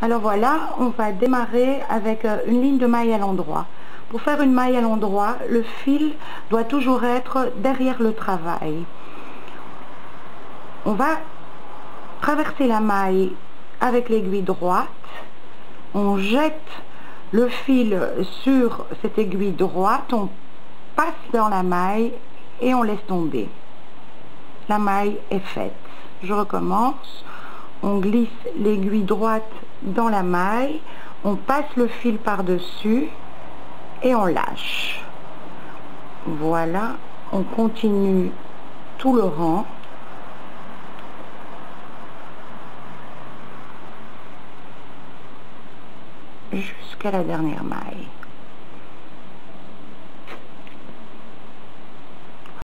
Alors voilà, on va démarrer avec euh, une ligne de maille à l'endroit. Pour faire une maille à l'endroit, le fil doit toujours être derrière le travail. On va traverser la maille avec l'aiguille droite. On jette le fil sur cette aiguille droite, on passe dans la maille et on laisse tomber. La maille est faite. Je recommence. On glisse l'aiguille droite dans la maille, on passe le fil par-dessus et on lâche. Voilà, on continue tout le rang. jusqu'à la dernière maille.